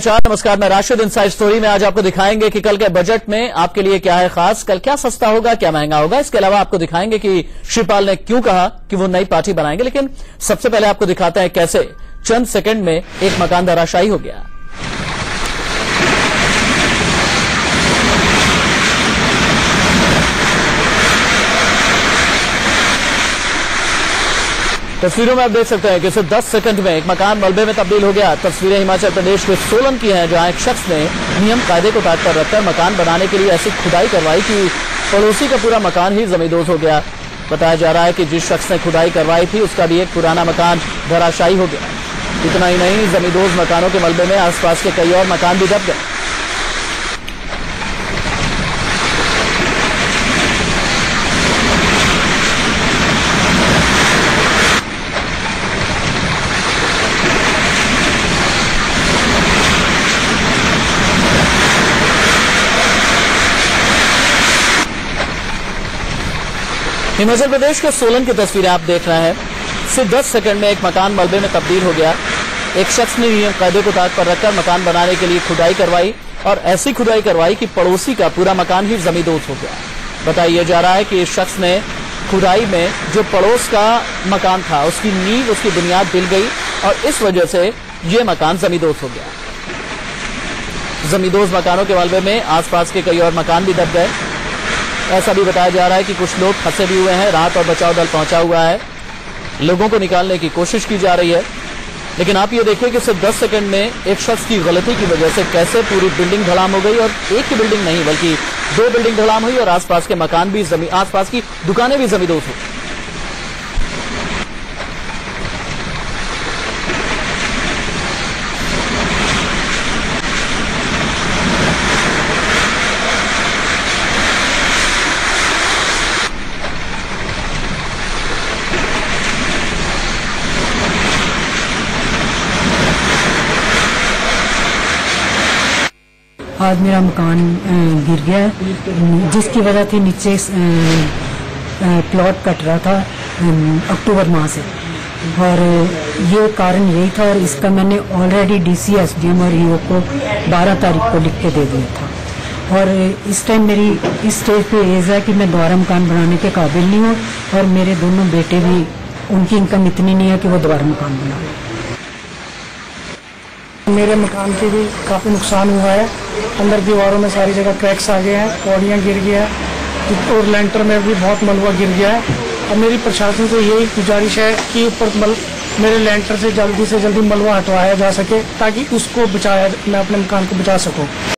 चार नमस्कार, मैं राशिद इनसाइड स्टोरी में आज आपको दिखाएँगे कि कल के बजट में आपके लिए क्या है खास, कल क्या सस्ता होगा, क्या महँगा होगा। इसके अलावा आपको दिखाएँगे कि श्रीपाल ने क्यों कहा कि वो नई पार्टी बनाएँगे, लेकिन सबसे पहले आपको दिखाते हैं कैसे चंद सेकंड में एक मकान धराशायी हो गया। तस्वीरों में आप देख सकते हैं कि सिर्फ़ 10 सेकंड में एक मकान मलबे में तब्दील हो गया। तस्वीरें हिमाचल प्रदेश के सोलन की हैं, जहाँ एक शख्स ने नियम कायदे को ताक कर रखकर मकान बनाने के लिए ऐसी खुदाई करवाई कि पड़ोसी का पूरा मकान ही जमींदोज हो गया। बताया जा रहा है कि जिस शख्स ने खुदाई करवाई थी, उसका भी एक पुराना मकान धराशायी हो गया। इतना ही नहीं, जमींदोज मकानों के मलबे में आसपास के कई और मकान भी दब गए। हिमाचल प्रदेश के सोलन की तस्वीरें आप देख रहे हैं। सिर्फ़ 10 सेकंड में एक मकान मलबे में तब्दील हो गया। एक शख्स ने नियम कायदे को ताक पर रखकर मकान बनाने के लिए खुदाई करवाई और ऐसी खुदाई करवाई कि पड़ोसी का पूरा मकान ही जमींदोज हो गया। बताया जा रहा है कि इस शख्स ने खुदाई में जो पड़ोस का मकान था, उसकी नींव, उसकी बुनियाद दिल गई और इस वजह से ये मकान जमींदोज हो गया। जमींदोज मकानों के मलबे में आसपास के कई और मकान भी दब गए। ऐसा भी बताया जा रहा है कि कुछ लोग फंसे भी हुए हैं, राहत और बचाव दल पहुँचा हुआ है। लोगों को निकालने की कोशिश की जा रही है। लेकिन आप ये देखिए कि सिर्फ़ 10 सेकंड में एक शख्स की गलती की वजह से कैसे पूरी बिल्डिंग ढलाम हो गई और एक ही बिल्डिंग नहीं, बल्कि दो बिल्डिंग ढलाम हुई और आसपास के मकान भी, जमी, आसपास की दुकानें भी जमींदोज हुई। आज मेरा मकान गिर गया। जिसकी वजह से नीचे प्लॉट कट रहा था अक्टूबर माह से। और ये कारण यही था और इसका मैंने ऑलरेडी डीसी एसडीएम और ईओ को 12 तारीख को लिख के दे दिया था। और इस टाइम मेरी, इस स्टेज पे एज है कि मैं दोबारा मकान बनाने के काबिल नहीं हूँ और मेरे दोनों बेटे भी, उनकी इनकम इतनी नहीं है कि वो दोबारा मकान बनाए मेरे मकान की भी काफ़ी नुकसान हुआ है। अंदर दीवारों में सारी जगह क्रैक्स आ गए हैं, पौड़ियाँ गिर गया है, और लेंटर में भी बहुत मलबा गिर गया है। और मेरी प्रशासन से यही गुजारिश है कि ऊपर मल, मेरे लेंटर से जल्दी से जल्दी मलबा हटवाया जा सके, ताकि उसको बचाया, मैं अपने मकान को बचा सकूँ।